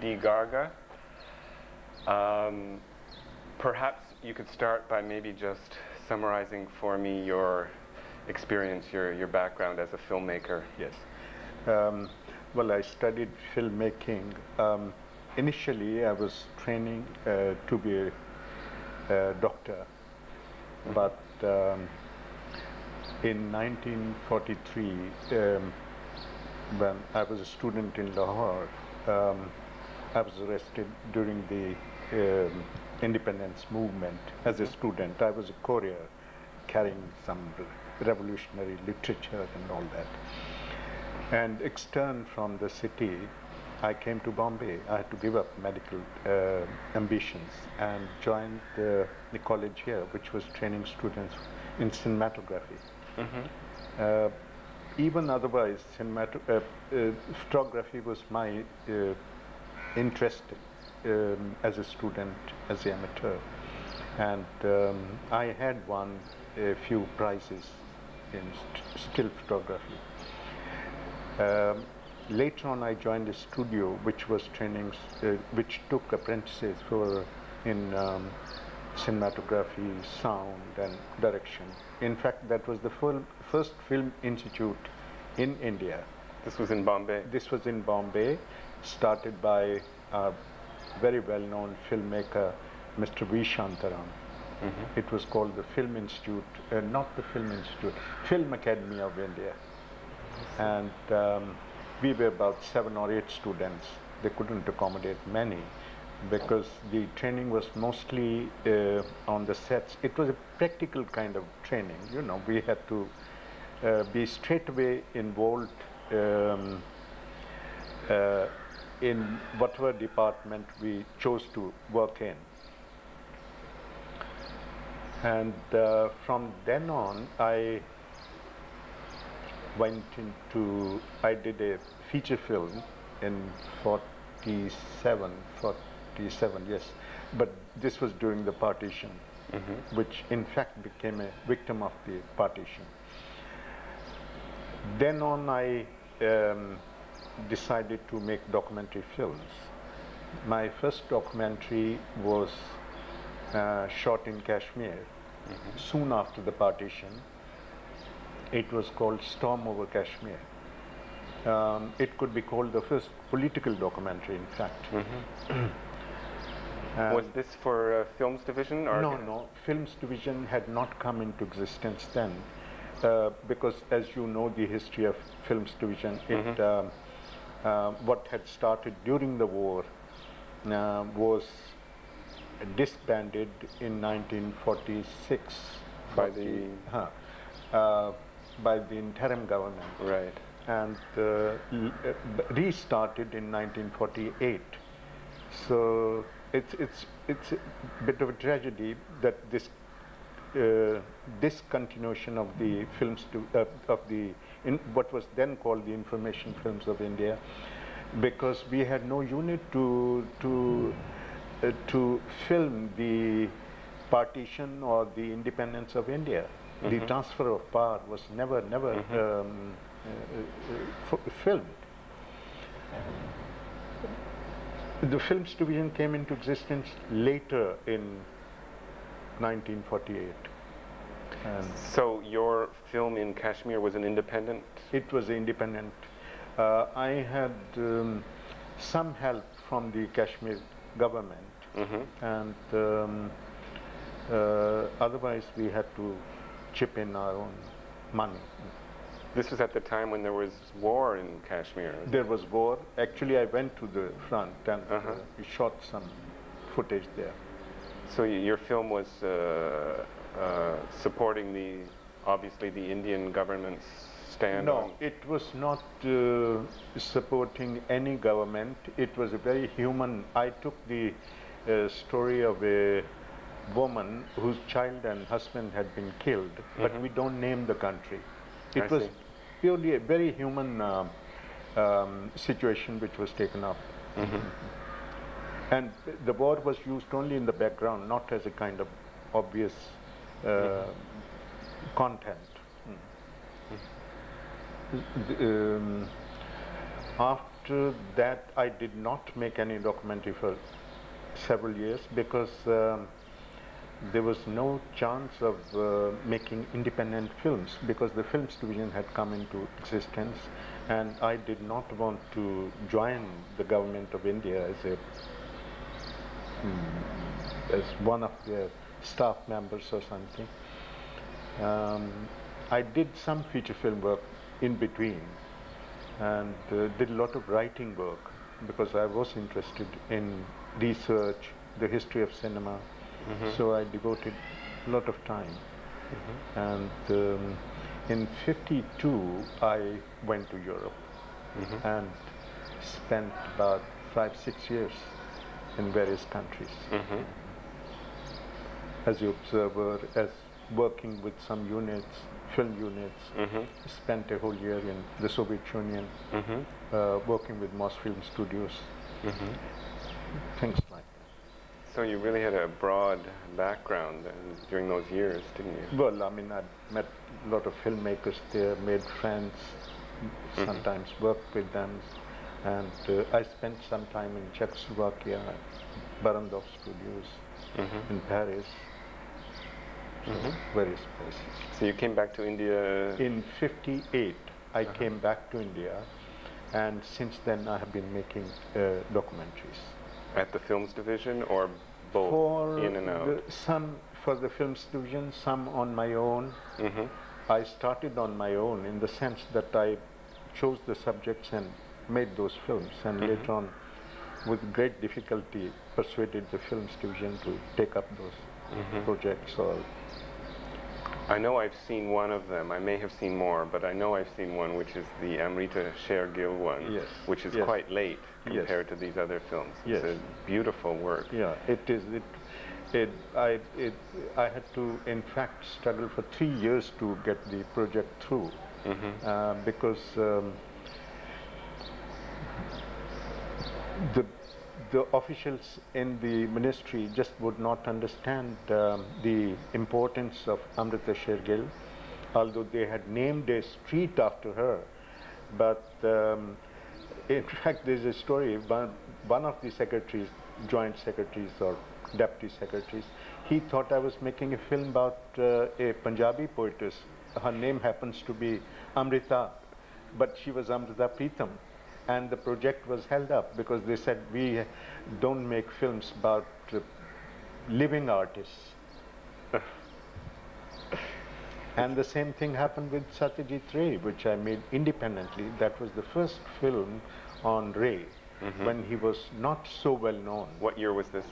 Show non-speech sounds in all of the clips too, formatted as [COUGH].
D. Garga. Um, perhaps you could start by maybe just summarizing for me your experience, your, your background as a filmmaker. Yes. Um, well, I studied filmmaking. Um, initially, I was training uh, to be a, a doctor, but um, in 1943, um, when I was a student in Lahore, um, I was arrested during the um, independence movement as a student. I was a courier carrying some revolutionary literature and all that. And externed from the city, I came to Bombay. I had to give up medical uh, ambitions and joined the, the college here, which was training students in cinematography. Uh, even otherwise, cinemato- uh, uh, photography was my uh, interest um, as a student, as an amateur. And um, I had won a few prizes in st- still photography. Um, later on, I joined a studio which was training, uh, which took apprentices for in um, cinematography, sound, and direction. In fact, that was the full, first film institute in India. This was in Bombay. This was in Bombay, started by a very well-known filmmaker, Mr. V. Shantaram. It was called the Film Institute, uh, not the Film Institute, Film Academy of India. And um, we were about seven or eight students. They couldn't accommodate many because the training was mostly uh, on the sets. It was a practical kind of training. You know, we had to uh, be straight away involved um, uh, in whatever department we chose to work in. And uh, from then on, I went into, I did a feature film in 47, 47, yes. But this was during the partition, which in fact became a victim of the partition. Then on, I um, decided to make documentary films. My first documentary was uh, shot in Kashmir soon after the partition. It was called Storm over Kashmir. Um, it could be called the first political documentary, in fact. [CLEARS THROAT] And- was this for uh, Films Division? Or no, no. Films division had not come into existence then, uh, because as you know the history of films division, it um, uh, what had started during the war uh, was disbanded in 1946 By the- uh, by the interim government Right. and uh, l- uh, restarted in 1948. So it's it's it's a bit of a tragedy that this uh, discontinuation of the films to, uh, of the in what was then called the Information Films of India, because we had no unit to to uh, to film the partition or the independence of India. The transfer of power was never never um, uh, uh, f- filmed. The films division came into existence later in 1948. And So your film in Kashmir was an independent? it was independent. Uh, I had um, some help from the Kashmir government, and um, uh, otherwise we had to chip in our own money. This was at the time when there was war in Kashmir. There was war. Actually, I went to the front and uh we shot some footage there. So y- your film was uh, supporting the, obviously the Indian government's stand No, it was not uh, supporting any government. It was a very human. I took the uh, story of a woman whose child and husband had been killed, but we don't name the country. It Mm-hmm. I was see. purely a very human uh, um, situation which was taken up. Mm-hmm. And the war was used only in the background, not as a kind of obvious uh, content. The, um, after that, I did not make any documentary for several years because um, there was no chance of uh, making independent films because the films division had come into existence and I did not want to join the government of India as a mm, as one of their staff members or something. Um, I did some feature film work in between and uh, did a lot of writing work because I was interested in research, the history of cinema. So I devoted a lot of time. And um, in 52, I went to Europe and spent about five, six years in various countries hmm as the observer, as working with some units, film units. hmm Spent a whole year in the Soviet Union, hmm uh, working with Mosfilm Studios, hmm things like that. So you really had a broad background during those years, didn't you? Well, I mean, I met a lot of filmmakers there, made friends, Mhm. sometimes worked with them, and uh, I spent some time in Czechoslovakia, Barrandov Studios, hmm in Paris, so Mhm. various places. So you came back to India. In 58, I Uh-huh. came back to India, and since then I have been making uh, documentaries. At the films division or both For in and out? the, some for the films division, some on my own. hmm I started on my own in the sense that I chose the subjects and made those films, and Mhm. later on, with great difficulty, persuaded the films division to take up those Mhm. projects. Or I know I've seen one of them. I may have seen more, but I know I've seen one, which is the Amrita Shergill one, Yes, which is yes. quite late Yes. compared to these other films. Yes. It's a beautiful work. yeah, it is. It, it, I, it, I had to, in fact, struggle for three years to get the project through. hmm uh, because um, the the officials in the ministry just would not understand um, the importance of Amrita Shergill, although they had named a street after her. But um, in [LAUGHS] fact, there's a story. One, one of the secretaries, joint secretaries or deputy secretaries, he thought I was making a film about uh, a Punjabi poetess. Her name happens to be Amrita, but she was Amrita Pritam. And the project was held up because they said we don't make films about living artists. [LAUGHS] and the same thing happened with Satyajit Ray, which I made independently. That was the first film on Ray Mhm. when he was not so well known. What year was this?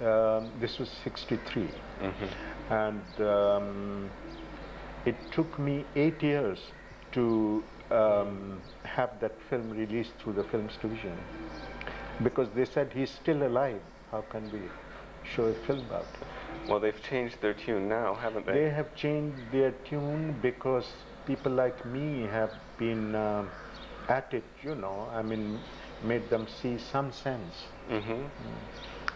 Um, this was 63. hmm And um, it took me eight years to um, have that film released through the films division because they said he's still alive. How can we show a film about him? Well, they've changed their tune now, haven't they? They have changed their tune because people like me have been um, at it, you know, I mean, made them see some sense. hmm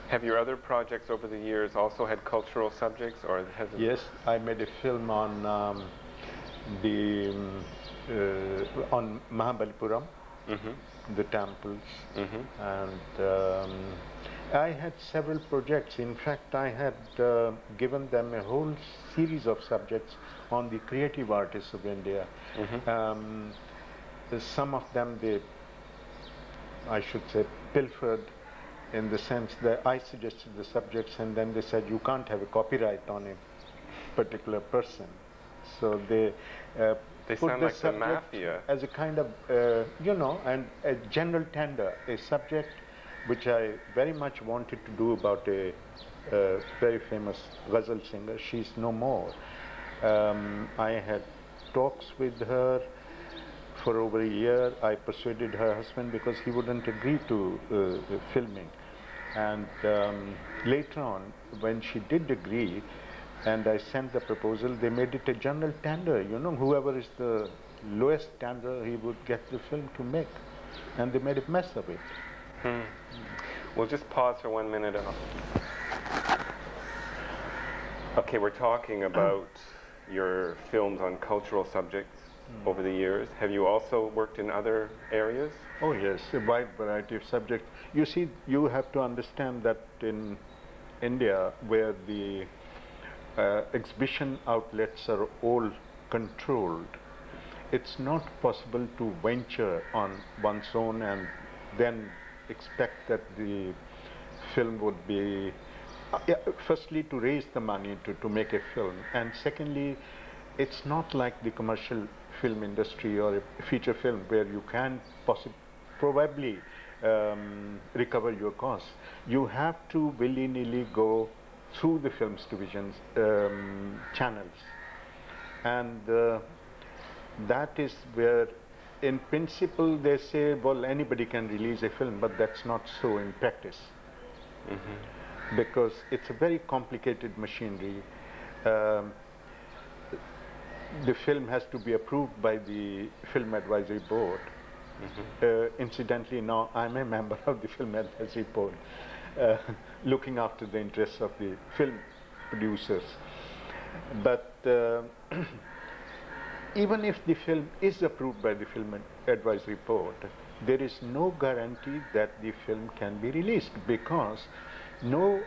Have your other projects over the years also had cultural subjects, or has it? Yes, I made a film on um, the um, uh, on Mahabalipuram, hmm the temples, hmm and um, I had several projects. In fact, I had uh, given them a whole series of subjects on the creative artists of India. hmm Um, some of them they, I should say, pilfered in the sense that I suggested the subjects and then they said you can't have a copyright on a particular person. So they uh, They put sound the like the mafia. as a kind of, uh, you know, and a general tender, a subject which I very much wanted to do about a uh, very famous ghazal singer. She's no more. Um, I had talks with her for over a year. I persuaded her husband because he wouldn't agree to uh, filming. And um, later on, when she did agree, and I sent the proposal, they made it a general tender. You know, whoever is the lowest tender, he would get the film to make. And they made a mess of it. Hmm. We'll just pause for one minute. Okay, we're talking about your films on cultural subjects. over the years. Have you also worked in other areas? Oh yes, a wide variety of subjects. You see, you have to understand that in India, where the uh, exhibition outlets are all controlled, it's not possible to venture on one's own and then expect that the film would be, uh, firstly to raise the money to, to make a film and secondly it's not like the commercial film industry or a feature film where you can possibly probably um, recover your costs. You have to willy-nilly go through the films division's um, channels. And uh, that is where in principle they say well anybody can release a film but that's not so in practice. Mm -hmm. because it's a very complicated machinery. Um, the film has to be approved by the film advisory board. Mm -hmm. uh, incidentally now I'm a member of the film advisory board. Uh, looking after the interests of the film producers but uh, [CLEARS THROAT] even if the film is approved by the film advisory board, there is no guarantee that the film can be released because no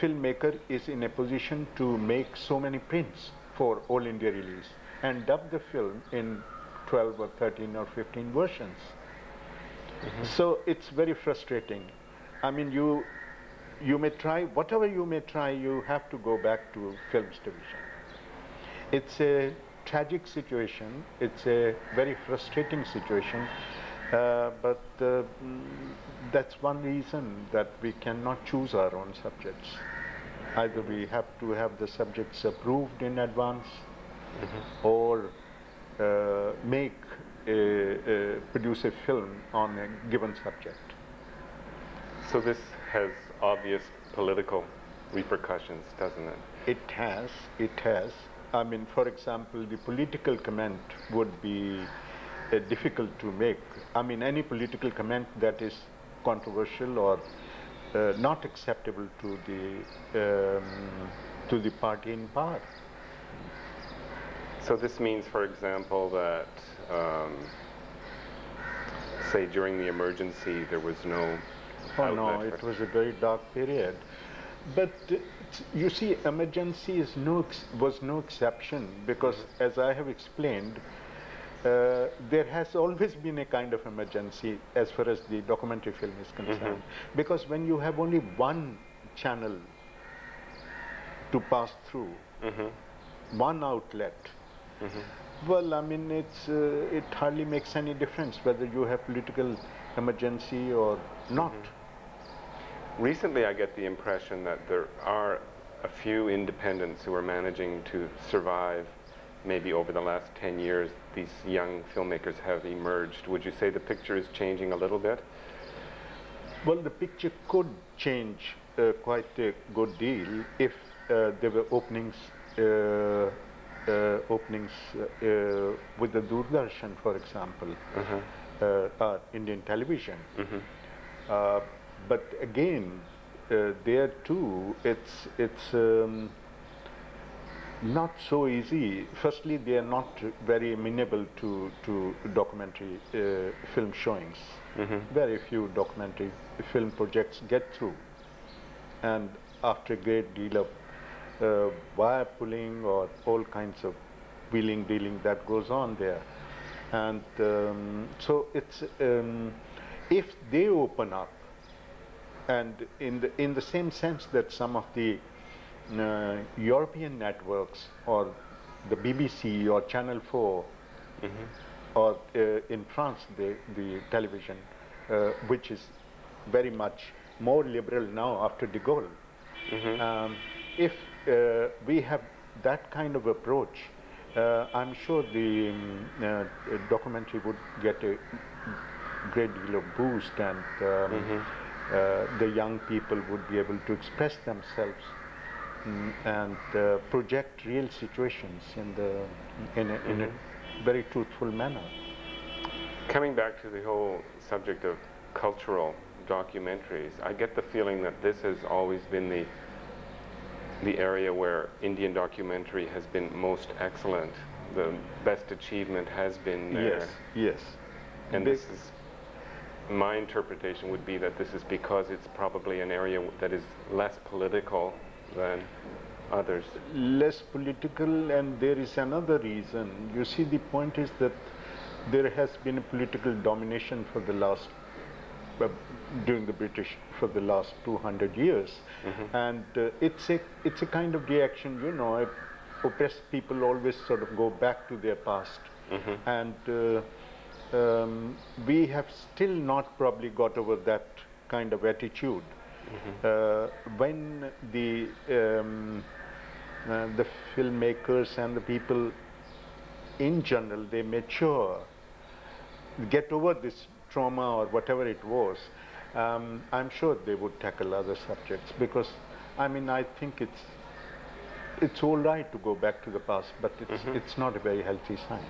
filmmaker is in a position to make so many prints for all India release and dub the film in 12 or 13 or 15 versions. Mm -hmm. So it's very frustrating. I mean, you you may try whatever you may try, you have to go back to films division. It's a tragic situation. It's a very frustrating situation. Uh, but uh, that's one reason that we cannot choose our own subjects. Either we have to have the subjects approved in advance mm -hmm. or uh, make a, a, produce a film on a given subject. So this has obvious political repercussions, doesn't it? It has, it has. I mean, for example, the political comment would be uh, difficult to make. I mean, any political comment that is controversial or uh, not acceptable to the um, to the party in power. So this means, for example, that um, say during the emergency there was no. Oh no, it was a very dark period, but. Uh, you see, emergency is no was no exception because, as I have explained, uh, there has always been a kind of emergency as far as the documentary film is concerned. Mm -hmm. Because when you have only one channel to pass through, mm -hmm. one outlet, mm -hmm. well, I mean, it's uh, it hardly makes any difference whether you have political emergency or not. Mm-hmm. Recently, I get the impression that there are a few independents who are managing to survive. Maybe over the last 10 years, these young filmmakers have emerged. Would you say the picture is changing a little bit? Well, the picture could change uh, quite a good deal if uh, there were openings uh, uh openings uh, uh, with the Doordarshan, for example, -huh. Indian television. Mm -hmm but again, uh, there too, it's it's um, not so easy. Firstly, they are not very amenable to to documentary uh, film showings. Mm -hmm. Very few documentary film projects get through, and after a great deal of uh, wire pulling or all kinds of wheeling dealing that goes on there, and um, so it's um, if they open up and in the, in the same sense that some of the uh, European networks or the BBC or Channel 4 mm -hmm. or uh, in France the, the television uh, which is very much more liberal now after de Gaulle mm -hmm. um, if uh, we have that kind of approach uh, I'm sure the um, uh, documentary would get a great deal of boost and um, mm -hmm the young people would be able to express themselves mm, and uh, project real situations in the in a, mm -hmm. a mm-hmm. very truthful manner. Coming back to the whole subject of cultural documentaries, I get the feeling that this has always been the the area where Indian documentary has been most excellent the best achievement has been there. Yes, yes. And Be- this is, my interpretation would be that this is because it's probably an area that is less political than others. less political and there is another reason. You see the point is that there has been a political domination for the last uh, during the British for the last 200 years and uh, it's a it's a kind of reaction you know oppressed people always sort of go back to their past and uh, um, we have still not probably got over that kind of attitude. Uh, when the um, uh, the filmmakers and the people in general they mature get over this trauma or whatever it was um, i'm sure they would tackle other subjects because i mean i think it's it's all right to go back to the past but it's it's not a very healthy sign.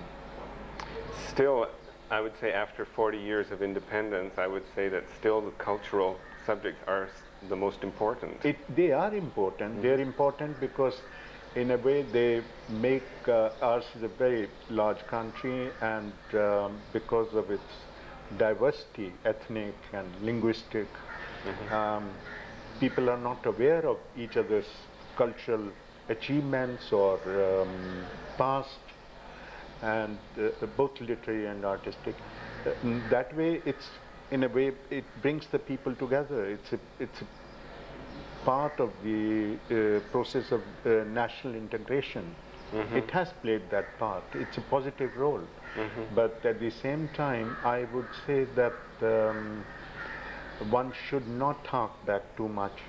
Still, I would say after 40 years of independence, I would say that still the cultural subjects are the most important. It, they are important. They are important because, in a way, they make uh, is a very large country, and um, because of its diversity, ethnic and linguistic, um, people are not aware of each other's cultural achievements or um, past and uh, both literary and artistic. Uh, mm, that way, it's in a way it brings the people together. It's a it's a part of the uh, process of uh, national integration. It has played that part. It's a positive role. But at the same time, I would say that um, one should not hark back too much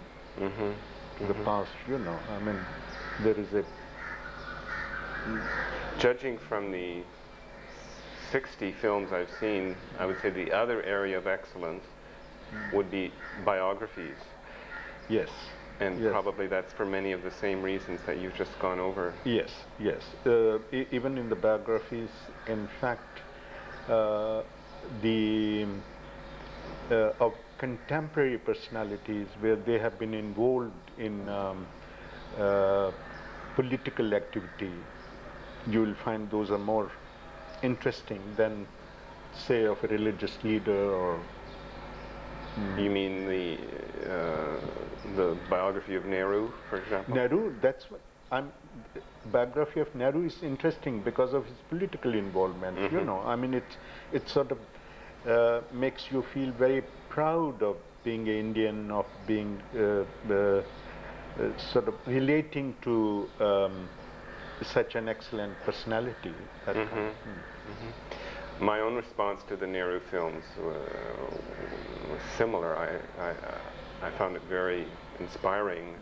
to the past. You know, I mean, there is a Judging from the 60 films I've seen, I would say the other area of excellence would be biographies. yes, And Yes. probably that's for many of the same reasons that you've just gone over. Yes, yes. Uh, e- even in the biographies, in fact, uh, the uh, of contemporary personalities where they have been involved in um, uh, political activity, you will find those are more interesting than, say, of a religious leader or You mean the uh, the biography of Nehru, for example? Nehru, that's what I'm. Biography of Nehru is interesting because of his political involvement. You know, I mean, it it sort of uh, makes you feel very proud of being an Indian, of being uh, uh, uh, sort of relating to um, such an excellent personality. That kind. Mm. My own response to the Nehru films uh, was similar. I, I, I found it very inspiring.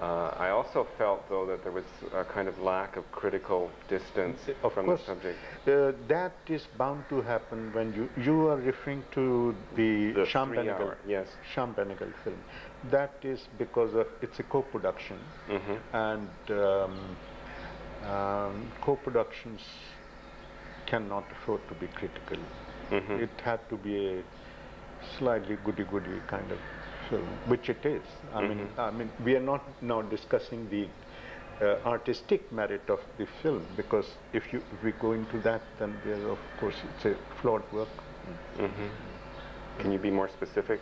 Uh, I also felt, though, that there was a kind of lack of critical distance Of from course, the subject. Uh, that is bound to happen when you you are referring to the, The Shyam Benegal, yes. Shyam Benegal film. That is because of it's a co-production, Mhm. and um, um, co-productions cannot afford to be critical. Mhm. It had to be a slightly goody-goody kind of film, which it is. I mean, Mm-hmm. I mean, we are not now discussing the uh, artistic merit of the film because if you if we go into that, then there, of course, it's a flawed work. Mhm. Can you be more specific?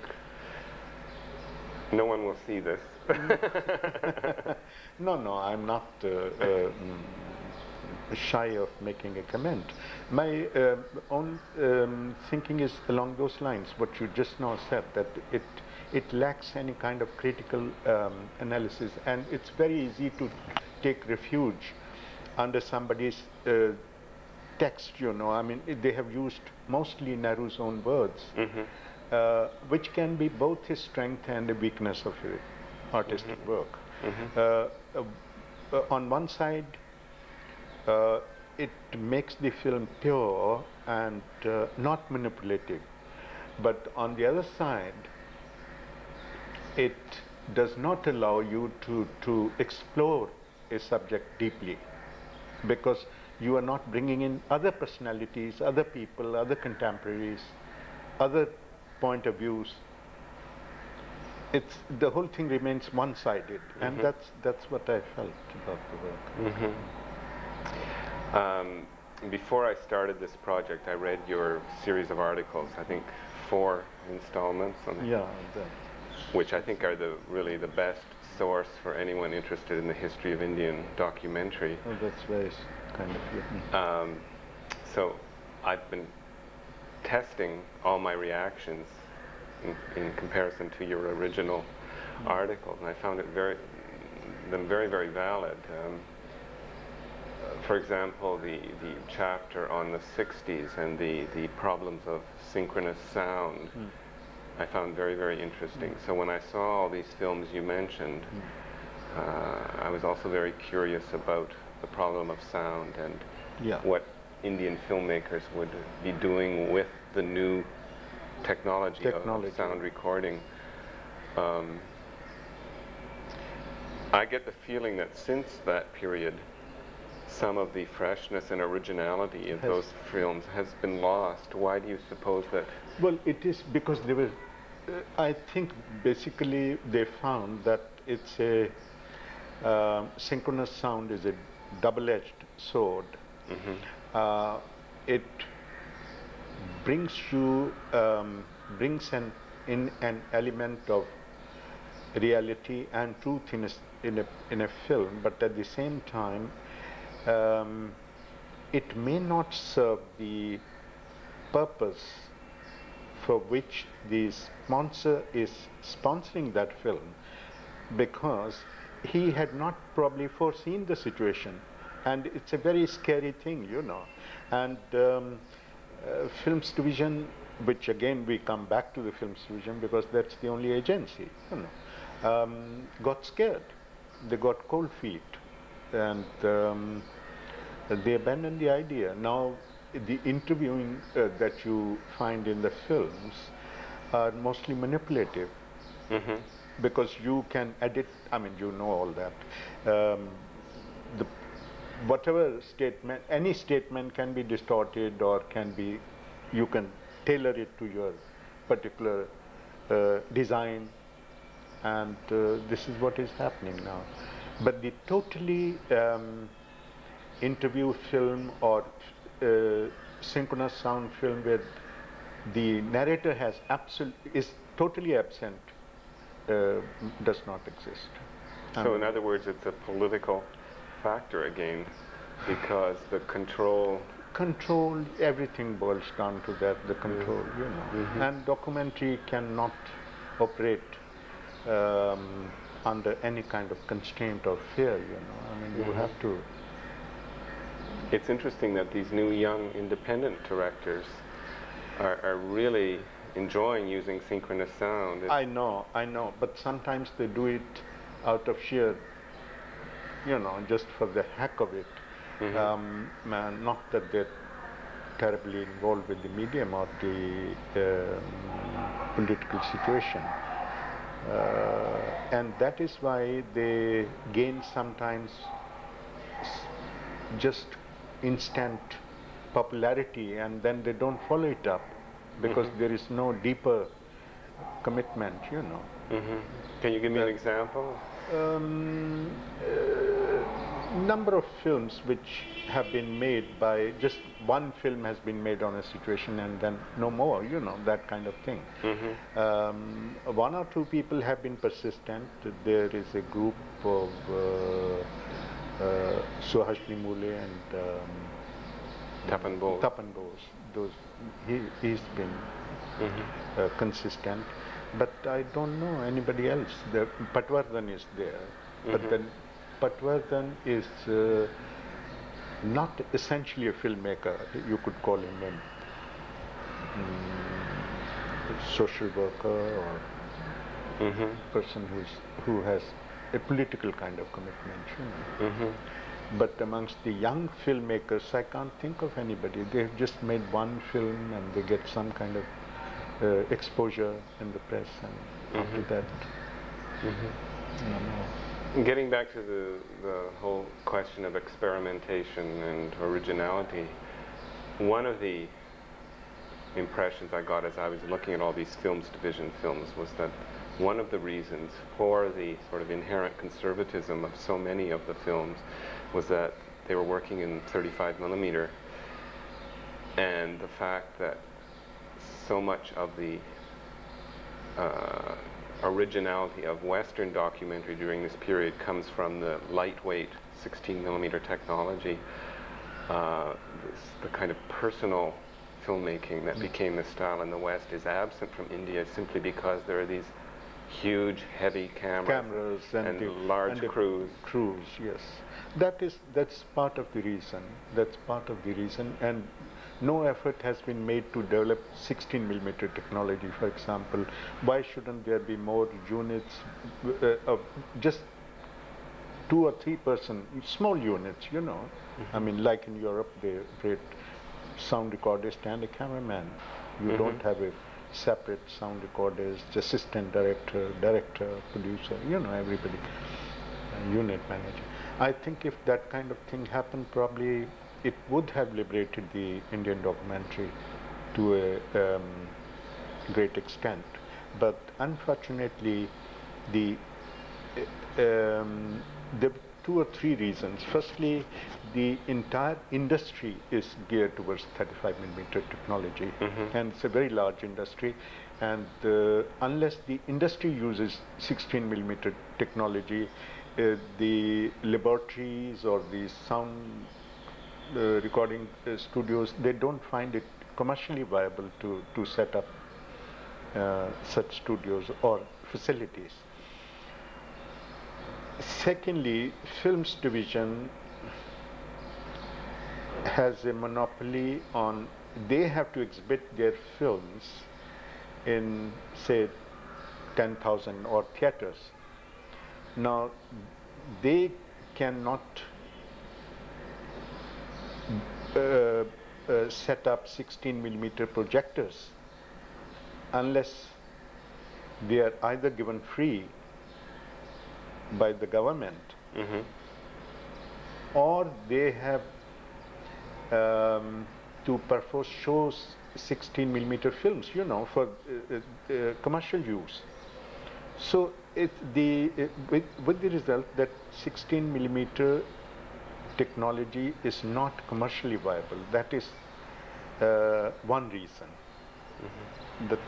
No one will see this. [LAUGHS] No, no, I'm not uh, uh, mm, shy of making a comment. My uh, own um, thinking is along those lines. What you just now said that it it lacks any kind of critical um, analysis, and it's very easy to take refuge under somebody's uh, text. You know, I mean, they have used mostly Nehru's own words, uh, which can be both his strength and a weakness of a artistic work. Uh, uh, uh, on one side, uh, it makes the film pure and uh, not manipulative. But on the other side, it does not allow you to, to explore a subject deeply because you are not bringing in other personalities, other people, other contemporaries, other point of views. It's the whole thing remains one-sided, and that's that's what I felt about the work. Um, before I started this project, I read your series of articles. I think four installments, on Yeah, that, which I think are the really the best source for anyone interested in the history of Indian documentary. oh, that's very kind of. Mm. Um, so I've been testing all my reactions in, in comparison to your original articles, and I found it very, them very, very valid. Um, for example, the, the chapter on the 60s and the, the problems of synchronous sound, I found very, very interesting. So when I saw all these films you mentioned, uh, I was also very curious about the problem of sound and Yeah. what Indian filmmakers would be doing with the new technology, Technology. of sound recording. Um, I get the feeling that since that period, some of the freshness and originality of Has- those films has been lost. Why do you suppose that? Well, it is because they were, uh, I think basically they found that it's a, uh, synchronous sound is a double-edged sword. Uh, it brings you, um, brings an, in an element of reality and truth in a, in a, in a film, but at the same time, um, it may not serve the purpose for which the sponsor is sponsoring that film because he had not probably foreseen the situation. And it's a very scary thing you know. And um, films division which again we come back to the films division because that's the only agency you know um, got scared they got cold feet and um, they abandoned the idea. Now, the interviewing uh, that you find in the films are mostly manipulative hmm because you can edit. I mean, you know all that. Um, whatever statement, any statement can be distorted or can be, you can tailor it to your particular uh, design and uh, this is what is happening now. But the totally um, interview film or uh, synchronous sound film where the narrator has is totally absent uh, does not exist. So, Um, in other words, it's a political factor again, because the control. control everything boils down to that the control you know Mhm. and documentary cannot operate um, under any kind of constraint or fear you know i mean you Mhm. have to It's interesting that these new young independent directors are, are really enjoying using synchronous sound. It- i know i know but sometimes they do it out of sheer you know just for the heck of it Mhm. um, man, not that they're terribly involved with the medium or the um, political situation. Uh, and that is why they gain sometimes just instant popularity and then they don't follow it up because Mhm. there is no deeper commitment, you know. Mhm. Can you give me an example? Um, uh, number of films which have been made by just one film has been made on a situation and then no more, you know, that kind of thing. Mhm. Um, one or two people have been persistent. There is a group of uh, uh, Suhasini Mulay and um, Tapan Bose. Those, he, he's been Mhm. uh, consistent. But I don't know anybody else. The Patwardhan is there, but Mhm. then Patwardhan is uh, not essentially a filmmaker. You could call him a mm, social worker or Mhm. person who's who has a political kind of commitment. You know. Mhm. But amongst the young filmmakers, I can't think of anybody. They've just made one film and they get some kind of exposure in the press, and after Mhm. that, Mhm. I don't. Getting back to the, the whole question of experimentation and originality, one of the impressions I got as I was looking at all these films division films was that one of the reasons for the sort of inherent conservatism of so many of the films was that they were working in 35 millimeter, and the fact that so much of the uh, originality of Western documentary during this period comes from the lightweight 16 millimeter technology, uh, this, the kind of personal filmmaking that became the style in the West is absent from India simply because there are these huge, heavy cameras, cameras and, and the, large and crews. Crews, yes. That is that's part of the reason. That's part of the reason, and no effort has been made to develop 16 millimeter technology. For example, why shouldn't there be more units uh, of just two or three person small units? You know, I mean, like in Europe, they rate sound recordist and a cameraman. You Mhm. don't have a separate sound recordist, assistant director, director, producer, you know, everybody, uh, unit manager. I think if that kind of thing happened, probably it would have liberated the Indian documentary to a um, great extent. But unfortunately, the um, there are two or three reasons. Firstly, the entire industry is geared towards 35 millimeter technology, Mhm. and it's a very large industry. And uh, unless the industry uses 16 millimeter technology, uh, the laboratories or the sound recording uh, studios they don't find it commercially viable to to set up uh, such studios or facilities. Secondly, films division has a monopoly on, they have to exhibit their films in, say, 10,000 or theaters. Now, they cannot uh, uh, set up 16 millimeter projectors unless they are either given free by the government hmm or they have um, to perforce shows 16 millimeter films, you know, for uh, uh, uh, commercial use. So it, the uh, with, with the result that 16 millimeter technology is not commercially viable. That is uh, one reason. The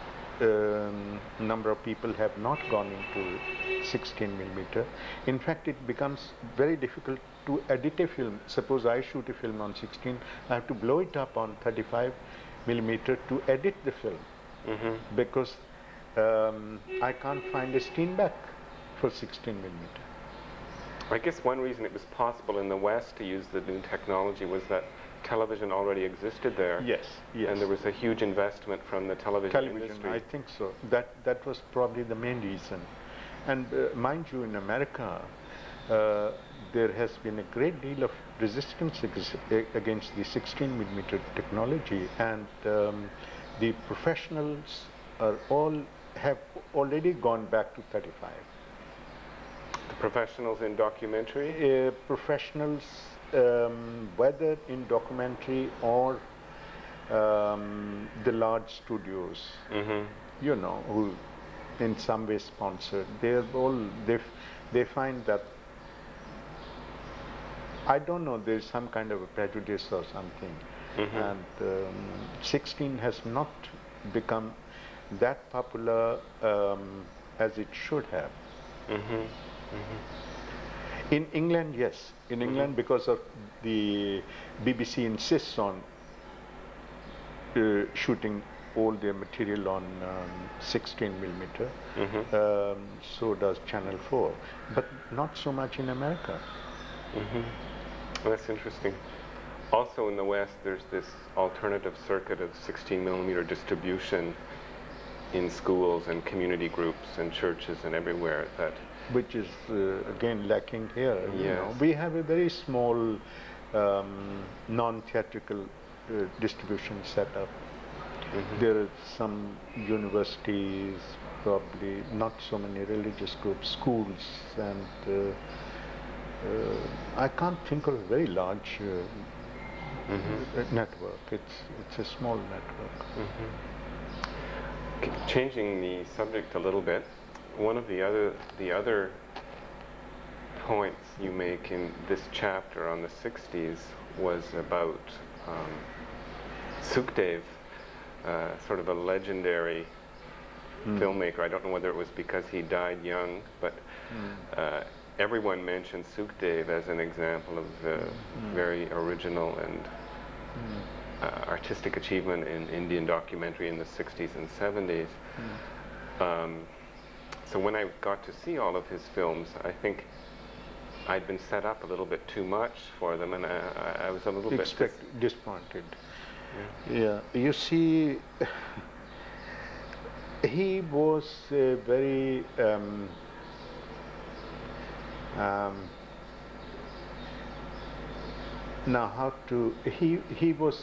um, number of people have not gone into 16 millimeter. In fact, it becomes very difficult to edit a film. Suppose I shoot a film on 16, I have to blow it up on 35 millimeter to edit the film hmm because um, I can't find a Steenbeck for 16 millimeter. I guess one reason it was possible in the West to use the new technology was that television already existed there. Yes, yes. And there was a huge investment from the television, television industry. i think so that that was probably the main reason and uh, mind you in america uh, there has been a great deal of resistance against the 16 millimeter technology and um, the professionals are all have already gone back to 35 the professionals in documentary. uh, professionals um, whether in documentary or um, the large studios hmm you know, who in some way sponsored, they're all, they, f- they find that, I don't know, there's some kind of a prejudice or something. Mhm. And um, 16 has not become that popular um, as it should have. hmm In England, yes. In England, because of the BBC insists on uh, shooting all their material on um, 16 millimeter. hmm Um, so does Channel 4, but not so much in America. hmm That's interesting. Also in the West, there's this alternative circuit of 16 millimeter distribution in schools and community groups and churches and everywhere that which is uh, again lacking here. You know. We have a very small um, non-theatrical uh, distribution setup. Mhm. There are some universities, probably not so many religious groups, schools, and uh, uh, I can't think of a very large uh, Mhm. uh, network. It's it's a small network. K- Changing the subject a little bit, one of the other the other points you make in this chapter on the 60s was about um, Sukhdev, uh, sort of a legendary filmmaker. I don't know whether it was because he died young, but uh, everyone mentioned Sukhdev as an example of the very original and uh, artistic achievement in Indian documentary in the 60s and 70s. Um, so when I got to see all of his films, I think I'd been set up a little bit too much for them, and I, I- was a little bit dis- Expect disappointed. Yeah, you see, [SIGHS] he was a very um, um, now how to he he was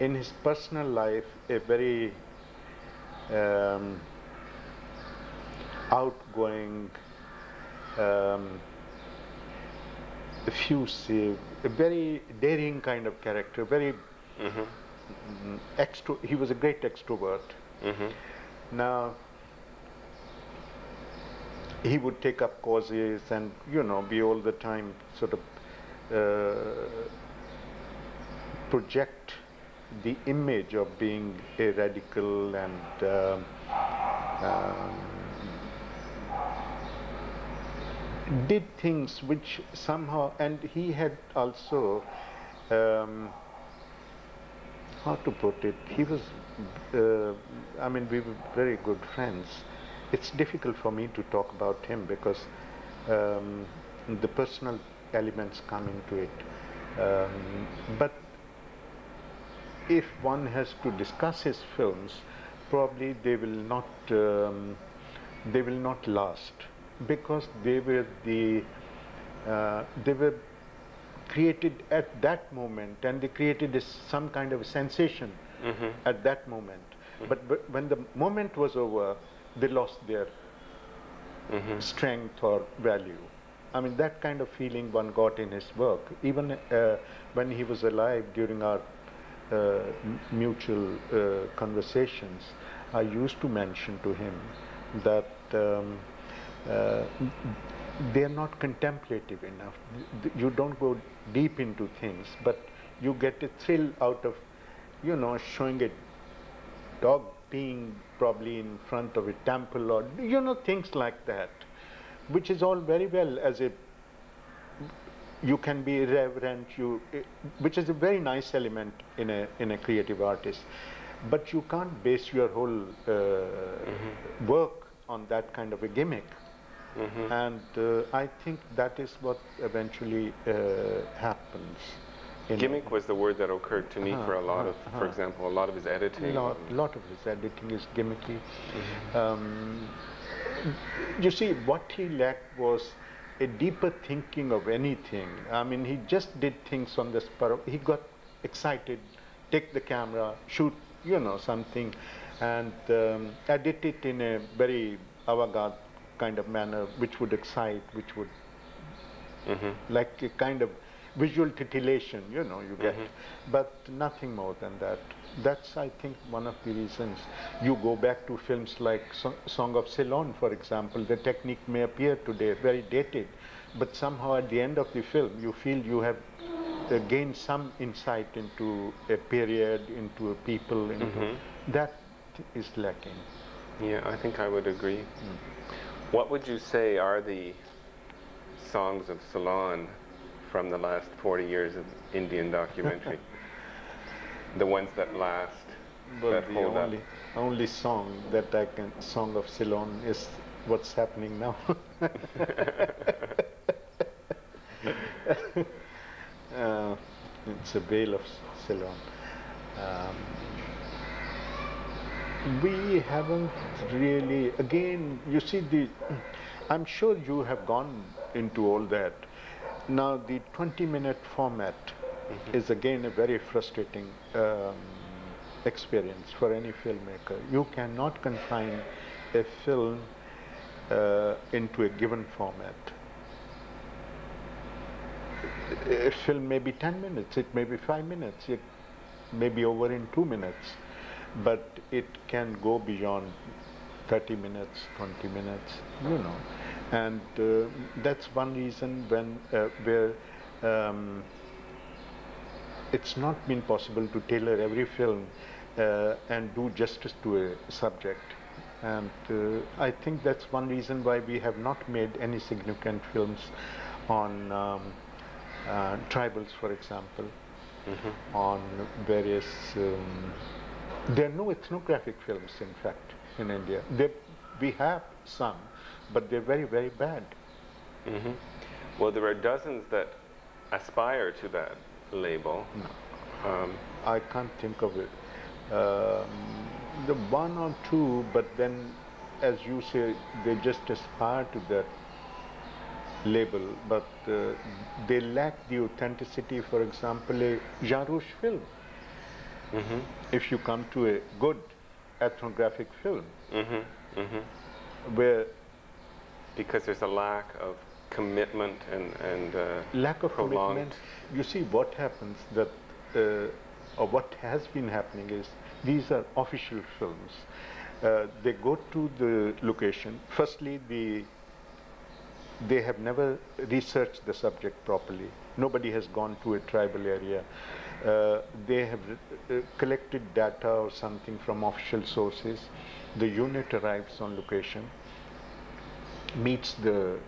in his personal life a very um, outgoing um, effusive a very daring kind of character very mm, extro he was a great extrovert. Mhm, now he would take up causes and you know be all the time sort of uh, project the image of being a radical and um, um, did things which somehow and he had also um, how to put it he was uh, i mean we were very good friends. It's difficult for me to talk about him because um, the personal elements come into it. Um, but if one has to discuss his films probably they will not um, they will not last because they were the uh, they were created at that moment and they created a, some kind of a sensation mhm, at that moment. But, but when the moment was over they lost their mhm, strength or value. I mean that kind of feeling one got in his work. Even uh, when he was alive during our uh, mutual uh, conversations i used to mention to him that um, uh, they are not contemplative enough. You don't go deep into things but you get a thrill out of you know showing a dog peeing probably in front of a temple or you know things like that which is all very well as a you can be irreverent you eh, which is a very nice element in a in a creative artist. But you can't base your whole uh, work on that kind of a gimmick mhm. and uh, i think that is what eventually uh, happens Gimmick was the word that occurred to me Uh-huh, for a lot of, uh-huh, for uh-huh. example, a lot of his editing. a lot of his editing is gimmicky. Um, you see, what he lacked was a deeper thinking of anything. I mean, he just did things on the spur. of- He got excited, take the camera, shoot, you know, something, and um, edit it in a very avant-garde kind of manner, which would excite, which would Mhm, like a kind of visual titillation, you know, you get, Mhm. but nothing more than that. That's, I think, one of the reasons. You go back to films like so- Song of Ceylon, for example, the technique may appear today very dated, but somehow at the end of the film, you feel you have uh, gained some insight into a period, into a people, into Mhm. that is lacking. Yeah, I think I would agree. Hmm. What would you say are the songs of Ceylon from the last 40 years of Indian documentary? [LAUGHS] the ones that last, Well, that the hold only, up. only song that I can, Song of Ceylon, is what's happening now. [LAUGHS] [LAUGHS] uh, it's a Vale of Ceylon. Um, we haven't really, again, you see, the, I'm sure you have gone into all that. Now, the 20 minute format is again a very frustrating um, experience for any filmmaker. You cannot confine a film uh, into a given format. A film may be 10 minutes, it may be 5 minutes, it may be over in 2 minutes, but it can go beyond 30 minutes, 20 minutes, you know. and uh, that's one reason when uh, where um, it's not been possible to tailor every film uh, and do justice to a subject. And uh, I think that's one reason why we have not made any significant films on um, uh, tribals, for example, on various. Um, there are no ethnographic films, in fact, in India. There, we have some, but they're very, very bad. hmm Well, there are dozens that aspire to that label. Um, I can't think of it. Um, the one or two, but then, as you say, they just aspire to that label, but uh, they lack the authenticity. For example, a Jean Rouch film. mhm, If you come to a good ethnographic film, mhm, mhm. where Because there's a lack of commitment and and uh, lack of prolonged. commitment, you see what happens that, uh, or what has been happening is these are official films. Uh, they go to the location. Firstly, the they have never researched the subject properly. Nobody has gone to a tribal area. Uh, they have uh, collected data or something from official sources. The unit arrives on location, meets the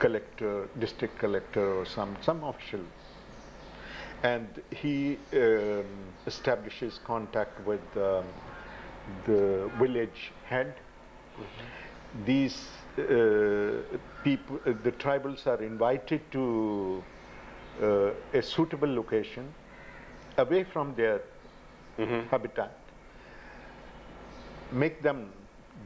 collector, district collector, or some some official, and he um, establishes contact with um, the village head. These uh, people, uh, the tribals, are invited to uh, a suitable location, away from their Mhm. habitat, make them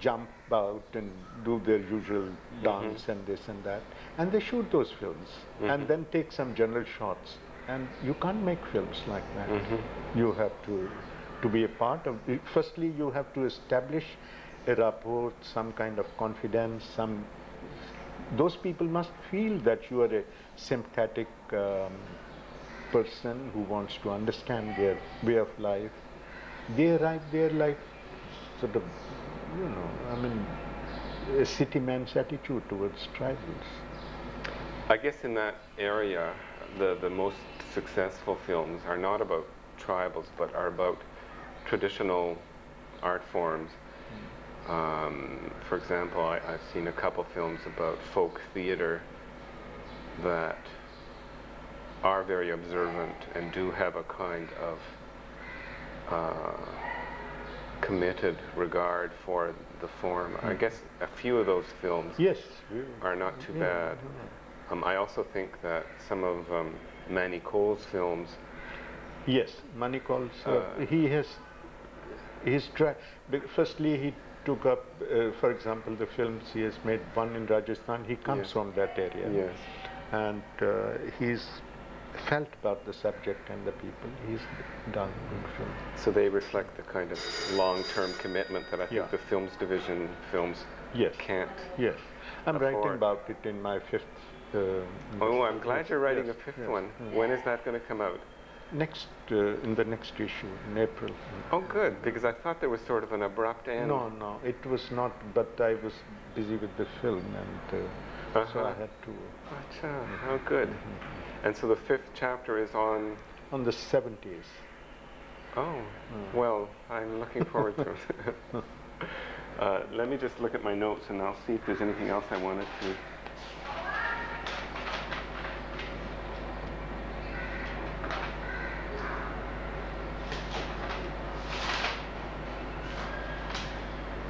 jump out and do their usual dance and this and that, and they shoot those films and then take some general shots. And you can't make films like that. You have to to be a part of. it. Firstly, you have to establish a rapport, some kind of confidence. Some those people must feel that you are a sympathetic um, person who wants to understand their way of life. They arrive there like sort of, you know, I mean, a city man's attitude towards tribals. I guess in that area, the, the most successful films are not about tribals, but are about traditional art forms. Um, for example, I, I've seen a couple films about folk theater that are very observant and do have a kind of uh, committed regard for the form. I guess a few of those films Yes. are not too bad. Um, I also think that some of um, Mani Kaul's films, Yes, Mani Kaul's, uh, Uh, he has, he's tried, firstly he took up, uh, for example, the films he has made, one in Rajasthan, he comes Yeah. from that area. yes. And uh, he's felt about the subject and the people, he's done good films. So they reflect the kind of long-term commitment that I think Yeah. the films division films Yes. can't. Yes, I'm writing about it in my fifth. Uh, Oh, I'm glad you're writing yes, a fifth yes, one. yes. When is that going to come out? Next, uh, in the next issue, in April. Oh, good, because I thought there was sort of an abrupt end. No, no, it was not, but I was busy with the film and uh, so I Uh-huh. had to. Acha, oh, good. And so the fifth chapter is on. On the 70s. Oh, well, I'm looking forward to it. [LAUGHS] uh, let me just look at my notes and I'll see if there's anything else I wanted to.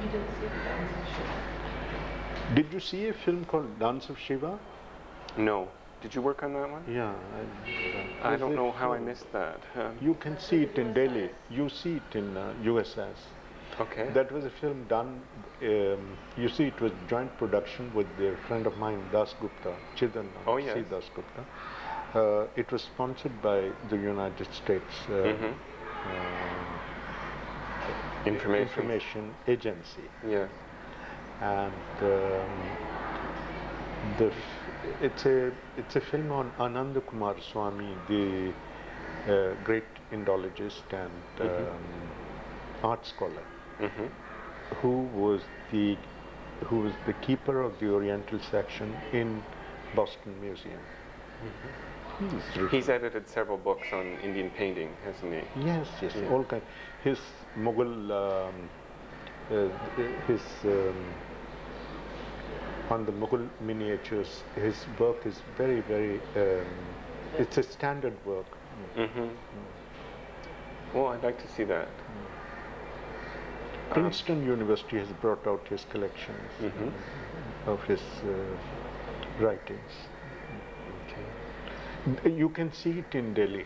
You didn't see the Dance of Shiva. Did you see a film called Dance of Shiva? No. Did you work on that one? Yeah. I don't know how I missed that. Um, You can see it in Delhi. You see it in uh, USIS. okay. That was a film done, um, you see, it was joint production with a friend of mine, Das Gupta, Chidan Oh, yes. C. Das Gupta. Uh, it was sponsored by the United States uh, Mhm. um, Information. Information Agency. Yes. and um, the f- it's a it's a film on Ananda Coomaraswamy, the uh, great Indologist and um, art scholar, hmm who was the who was the keeper of the Oriental section in Boston Museum. He's written- He's edited several books on Indian painting, hasn't he? Yes, yes, Yeah. all kind. His Mughal, um, uh, his um, on the Mughal miniatures, his work is very, very. Um, it's a standard work. Mm-hmm. Well, I'd like to see that. Um, Princeton University has brought out his collections Mhm. of his uh, writings. Okay. You can see it in Delhi.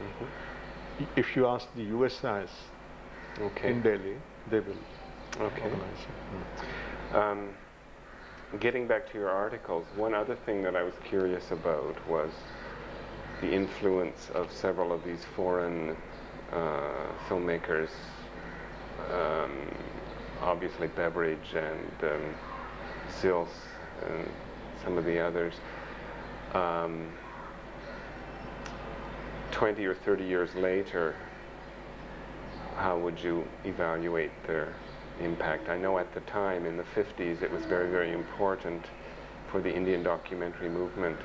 Mhm. If you ask the USIS Okay. in Delhi, they will Okay. organize it. Um, getting back to your articles, one other thing that I was curious about was the influence of several of these foreign uh, filmmakers, um, obviously Beveridge and um, Zils and some of the others. Um, 20 or 30 years later, how would you evaluate their impact? I know at the time, in the 50s, it was very, very important for the Indian documentary movement.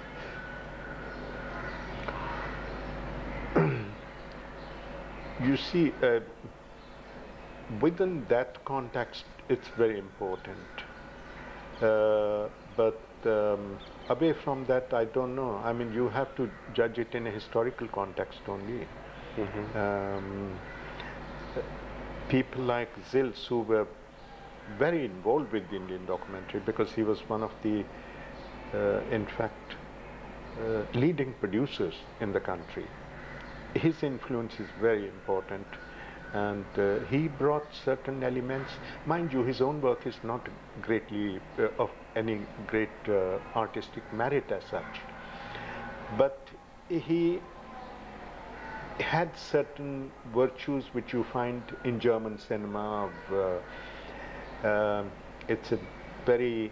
You see, uh, within that context, it's very important. Uh, but um, away from that, I don't know. I mean, you have to judge it in a historical context only. Mhm. Um, people like Zils, who were very involved with the Indian documentary because he was one of the, uh, in fact, uh, leading producers in the country. His influence is very important and uh, he brought certain elements. Mind you, his own work is not greatly uh, of any great uh, artistic merit as such. But he had certain virtues which you find in German cinema. Of, uh, um it's a very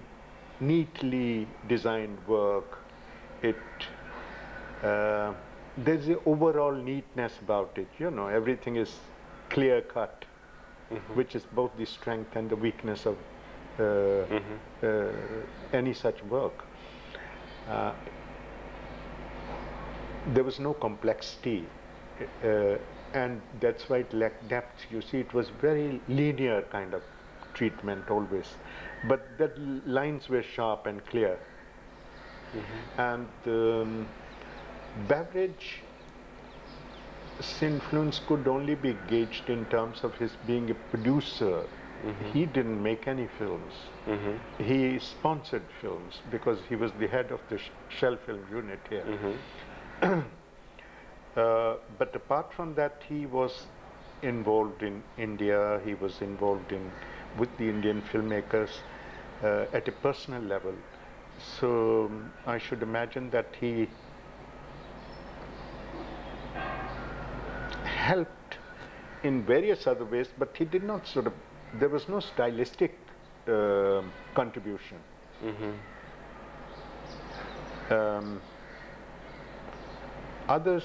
neatly designed work. It uh, there's an overall neatness about it. You know, everything is clear cut, Mhm. which is both the strength and the weakness of uh, Mhm. uh, any such work. Uh, there was no complexity, uh, and that's why it lacked depth. You see, it was very linear kind of treatment always, but the lines were sharp and clear. And um, Beveridge influence could only be gauged in terms of his being a producer. He didn't make any films. Mhm. He sponsored films because he was the head of the sh- Shell Film unit here. [CLEARS THROAT] Uh, but apart from that, he was involved in India. He was involved in with the Indian filmmakers uh, at a personal level. So um, I should imagine that he helped in various other ways, but he did not sort of. There was no stylistic uh, contribution. Mhm. Um, others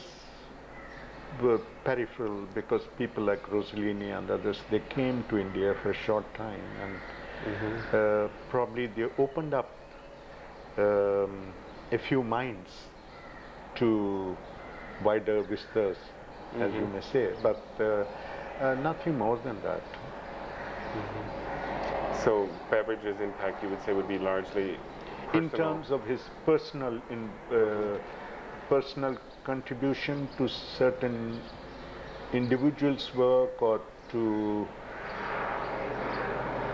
were peripheral because people like Rossellini and others they came to India for a short time and Mhm. uh, probably they opened up um, a few minds to wider vistas, as you Mhm. may say, but uh, uh, nothing more than that. So Beveridge's impact, you would say, would be largely in terms of his personal in uh, personal contribution to certain individuals' work or to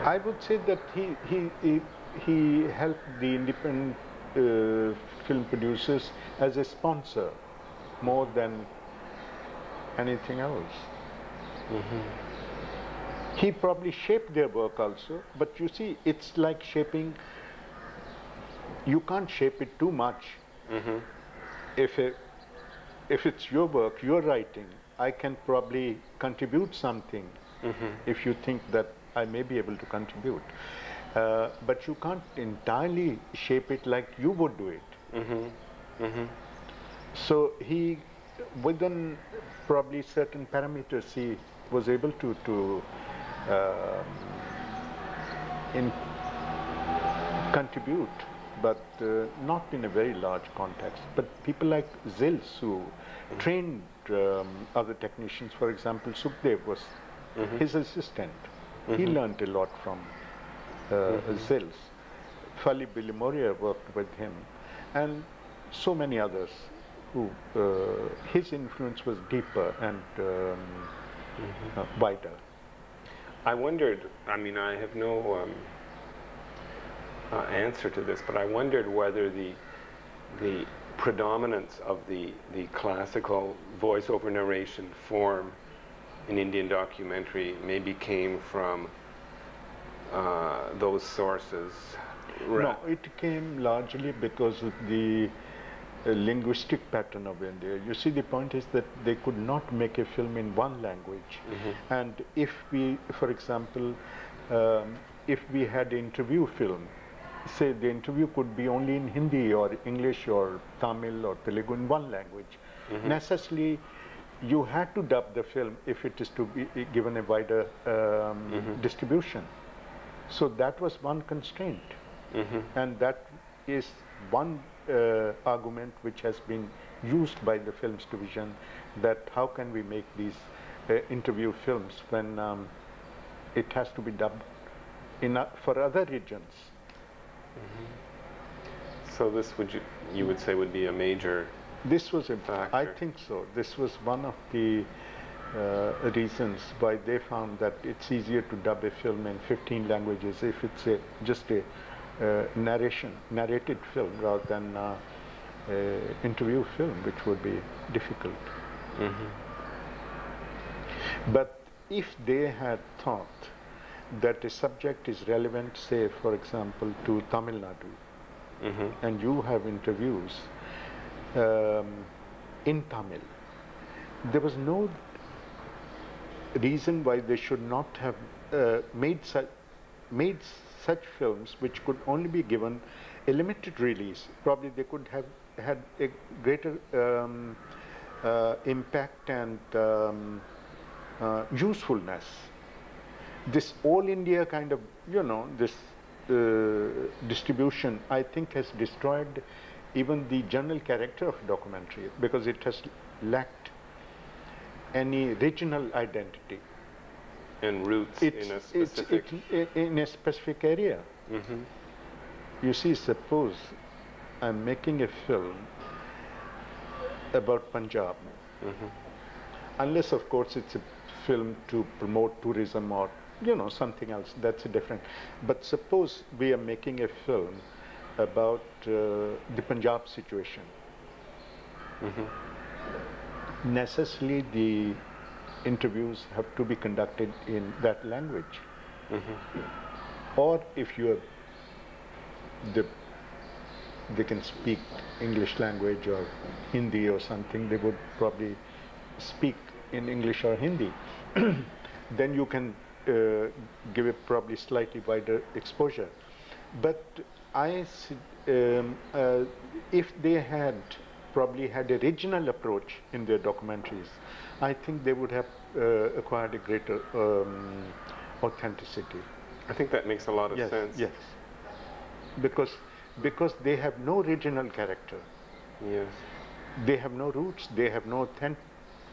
I would say that he he he, he helped the independent uh, film producers as a sponsor more than anything else. He probably shaped their work also, but you see, it's like shaping you can't shape it too much. Mhm. If, it, if it's your work, your writing, I can probably contribute something Mhm. if you think that I may be able to contribute. Uh, but you can't entirely shape it like you would do it. Mhm. Mhm. So he, within probably certain parameters, he was able to to um, in, contribute, but uh, not in a very large context. But people like Zils, who trained um, other technicians, for example, Sukhdev was his assistant. He learned a lot from uh, Zils. Fali Bilimoria worked with him, and so many others who uh, his influence was deeper and um, uh, wider. I wondered, I mean, I have no um, uh, answer to this, but I wondered whether the, the predominance of the, the classical voiceover narration form in Indian documentary maybe came from uh, those sources. No, it came largely because of the uh, linguistic pattern of India. You see, the point is that they could not make a film in one language. And if we, for example, um, if we had interview film, say the interview could be only in Hindi or English or Tamil or Telugu in one language, necessarily you had to dub the film if it is to be uh, given a wider um, distribution. So that was one constraint. And that is one uh, argument which has been used by the films division that how can we make these uh, interview films when um, it has to be dubbed in a, for other regions. So this would you, you would say would be a major, This was a, I Factor. I think so. This was one of the uh, reasons why they found that it's easier to dub a film in 15 languages if it's a, just a uh, narration, narrated film rather than uh, a interview film, which would be difficult. But if they had thought that a subject is relevant, say, for example, to Tamil Nadu, Mhm. and you have interviews um, in Tamil, there was no reason why they should not have uh, made such made such films which could only be given a limited release. Probably they could have had a greater um, uh, impact and um, uh, usefulness. This all India kind of, you know, this uh, distribution, I think, has destroyed even the general character of documentary because it has lacked any regional identity. and roots It's, in a specific. it, in a specific area. Mhm. You see, suppose I'm making a film about Punjab, Mhm. unless of course it's a film to promote tourism or you know something else that's a different. But suppose we are making a film about uh, the punjab situation. Necessarily the interviews have to be conducted in that language. Or if you are the they can speak English language or Hindi or something, they would probably speak in English or Hindi. [CLEARS THROAT] then you can uh, give it probably slightly wider exposure. But I, um, uh, if they had probably had a regional approach in their documentaries, I think they would have uh, acquired a greater um, authenticity. I think that makes a lot of yes, sense. Yes. Because because they have no regional character. Yes. They have no roots. They have no authentic,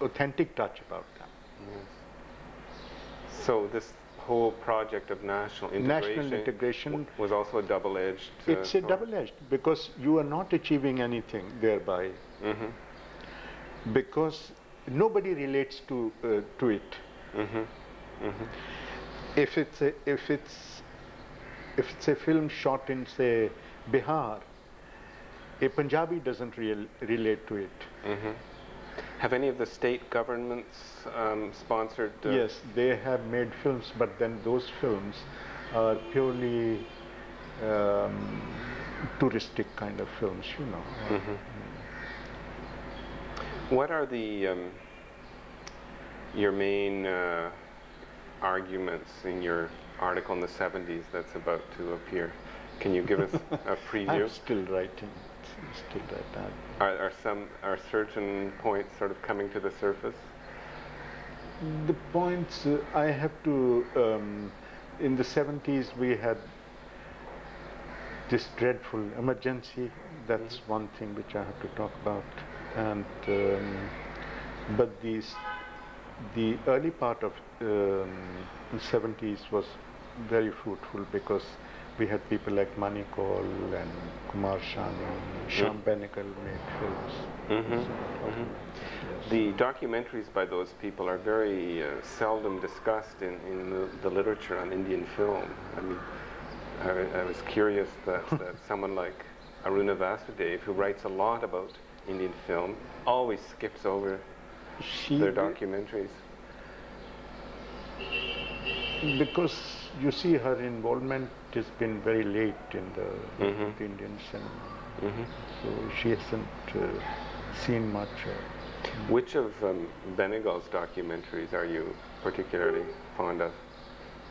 authentic touch about them. Yes. So this whole project of national integration, National integration- was also a double-edged. uh, It's a double-edged because you are not achieving anything thereby Mhm. because nobody relates to uh, to it. Mhm. Mhm. If it's a, if it's if it's a film shot in say Bihar, a Punjabi doesn't real, relate to it. Have any of the state governments um, sponsored? uh, Yes, they have made films, but then those films are purely um, touristic kind of films, you know. Mhm. What are the um, your main uh, arguments in your article in the 70s that's about to appear? Can you give us [LAUGHS] a preview? I'm still writing, still writing. Are, are some are certain points sort of coming to the surface? The points uh, I have to, um, in the 70s we had this dreadful emergency. That's Mm-hmm. one thing which I have to talk about. And um, but these the early part of um, 70s was very fruitful because we had people like Mani Kaul and Kumar Shahani, Shyam Benegal made films. Mhm, So, mhm. yes. The documentaries by those people are very uh, seldom discussed in, in the, the literature on Indian film. I mean, I, I was curious that, [LAUGHS] that someone like Aruna Vasudev, who writes a lot about Indian film, always skips over she their documentaries. because you see her involvement has been very late in the, Mhm. the Indian cinema. hmm So she hasn't uh, seen much. Uh, Which of um, Benegal's documentaries are you particularly fond of?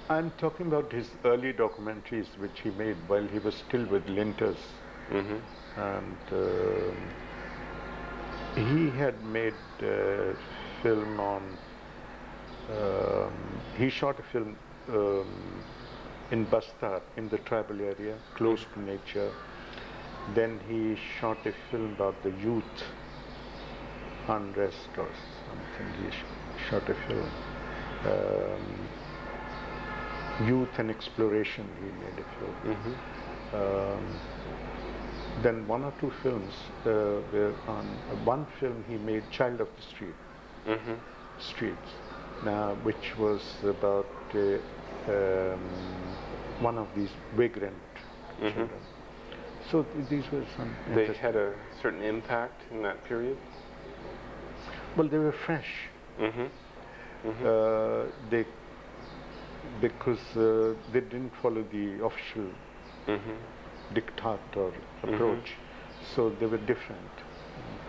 I'm talking about his early documentaries which he made while he was still with Lintas. hmm And um he had made a film on, um, he shot a film um, in Bastar, in the tribal area, close to nature. Then he shot a film about the youth unrest or something. He sh- shot a film. Um, youth and exploration, he made a film. hmm Um, then one or two films uh, were on uh, one film he made child of the street hmm streets now which was about uh, um, one of these vagrant Mhm. children so th- these were some They had a certain impact in that period? well they were fresh hmm uh, they because uh, they didn't follow the official hmm diktat or approach so they were different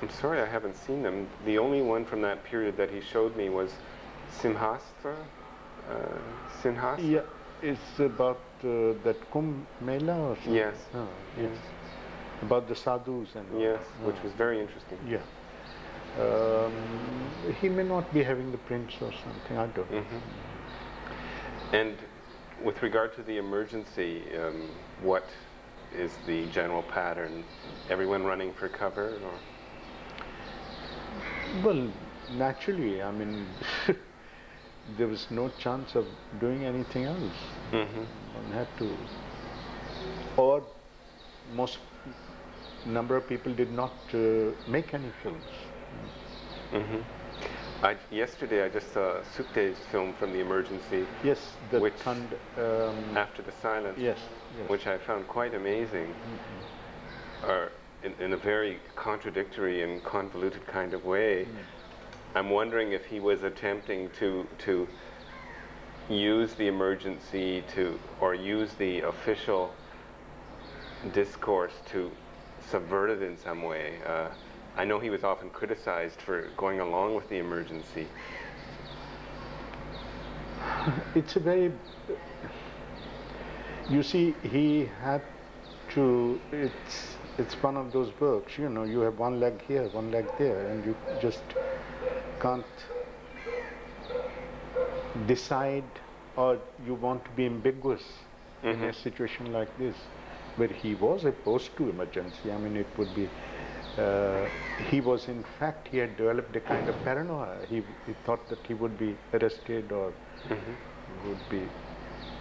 I'm sorry I haven't seen them. The only one from that period that he showed me was Simhastra. Uh, Sinhastra? Yeah, it's about uh, that Kumbh Mela or something. Yes. Ah, yes. About the sadhus and all. Yes, which Ah, was very interesting. Yeah. Um, he may not be having the prints or something. I don't. know. hmm And with regard to the emergency, um, what is the general pattern? Everyone running for cover? Or? Well, naturally, I mean, [LAUGHS] there was no chance of doing anything else. hmm One had to, or most number of people did not uh, make any films. hmm I, yesterday I just saw Sukhdev's film from the emergency, Yes, the Which- Thand, um, After the Silence, yes, yes. which I found quite amazing, or in, in a very contradictory and convoluted kind of way. I'm wondering if he was attempting to to use the emergency to or use the official discourse to subvert it in some way. Uh, I know he was often criticized for going along with the emergency. It's a very. You see, he had to. It's it's one of those works. You know, you have one leg here, one leg there, and you just can't decide, or you want to be ambiguous in a situation like this, where he was opposed to emergency. I mean, it would be. Uh, he was, in fact, he had developed a kind of paranoia. He, he thought that he would be arrested or would be.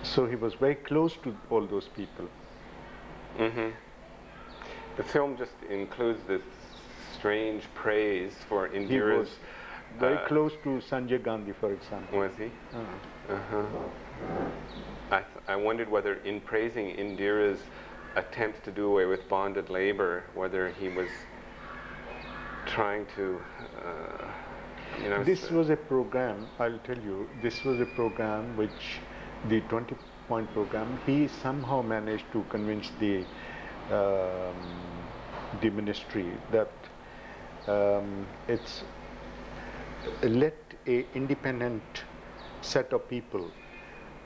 So he was very close to all those people. hmm The film just includes this strange praise for was very uh, close to Sanjay Gandhi, for example. Was he? Uh-huh. I, th- I wondered whether, in praising Indira's attempts to do away with bonded labor, whether he was trying to, uh, you know. This was a program, I'll tell you, this was a program which, the 20 point program, he somehow managed to convince the, um, the ministry that um, it's let a independent set of people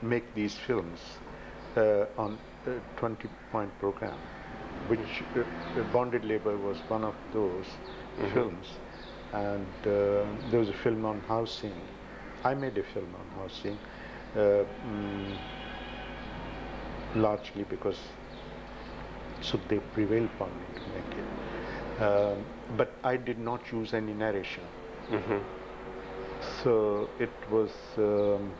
make these films uh, on a 20 point program, which uh, uh, bonded labor was one of those films. And uh, there was a film on housing. I made a film on housing, uh, mm, largely because so they prevailed upon me to make it. Um, but I did not use any narration. hmm So it was um,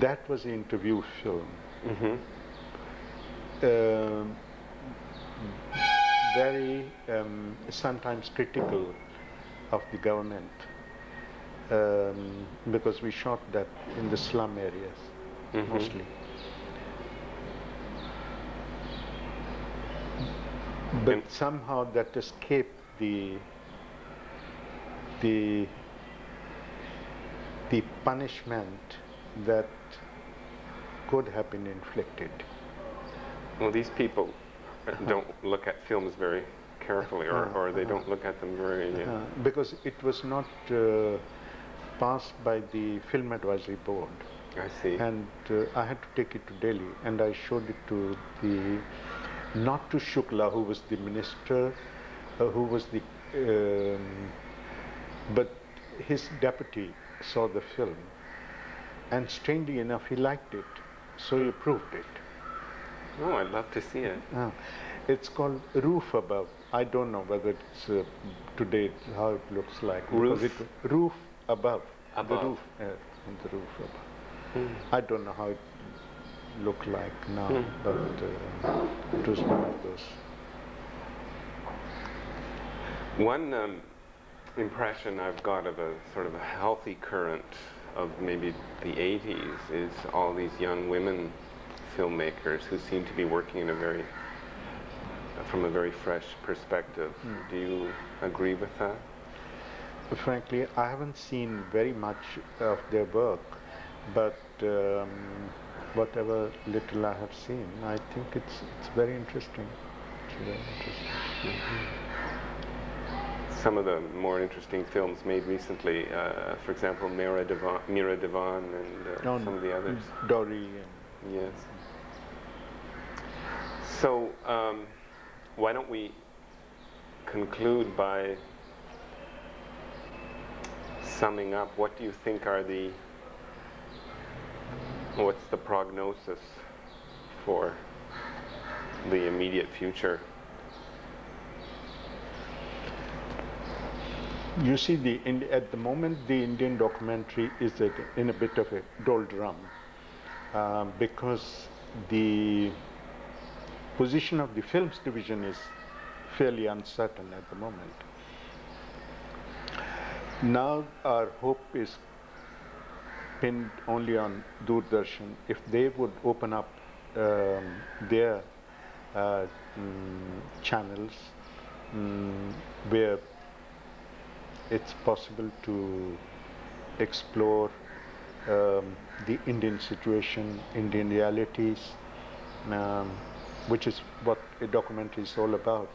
that was the interview film. hmm Um, very um, sometimes critical of the government um, because we shot that in the slum areas Mhm. mostly. But somehow that escaped the the the punishment that could have been inflicted. Well, these people don't look at films very carefully, or, Uh-huh, or they uh-huh. don't look at them very. Uh, Uh, because it was not uh, passed by the film advisory board I see. and uh, I had to take it to Delhi and I showed it to the not to Shukla who was the minister uh, who was the um, but his deputy saw the film and strangely enough he liked it so he approved it oh, I'd love to see it. Ah, it's called roof above. I don't know whether it's uh, today how it looks like. Roof? It, roof above. Above. The roof. Uh, the roof above. Hmm. I don't know how it look like now, Hmm. but uh, it was one of those. One um, impression I've got of a sort of a healthy current of maybe the 80s is all these young women filmmakers who seem to be working in a very from a very fresh perspective. Do you agree with that? Frankly, I haven't seen very much of their work, but um, whatever little I have seen, I think it's it's very interesting. It's very interesting. Some of the more interesting films made recently, uh, for example, Meera Dewan, Meera Dewan and uh, No, some of the others. Dory Yes. So, um, why don't we conclude by summing up? What do you think are the, what's the prognosis for the immediate future? You see, the at the moment, the Indian documentary is in a bit of a doldrum um, because the position of the films division is fairly uncertain at the moment. Now our hope is pinned only on Doordarshan. If they would open up um, their uh, mm, channels mm, where it's possible to explore um, the Indian situation, Indian realities, um, which is what a documentary is all about.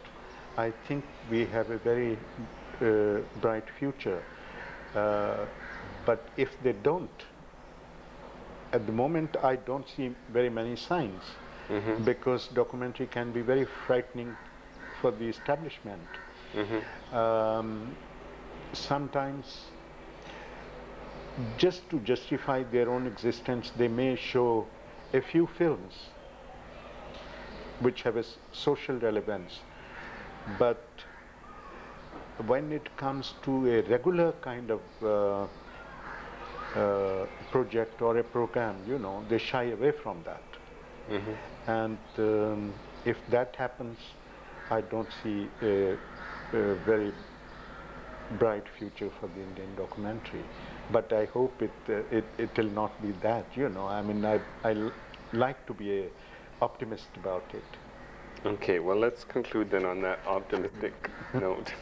I think we have a very uh, bright future. Uh, but if they don't, at the moment I don't see very many signs Mhm. because documentary can be very frightening for the establishment. Mhm. Um, sometimes just to justify their own existence, they may show a few films which have a social relevance. But when it comes to a regular kind of uh, uh, project or a program, you know, they shy away from that. Mhm. And um, if that happens, I don't see a, a very bright future for the Indian documentary. But I hope it uh, it it will not be that. You know, I mean, I I like to be a optimist about it. Okay, well, let's conclude then on that optimistic [LAUGHS] note.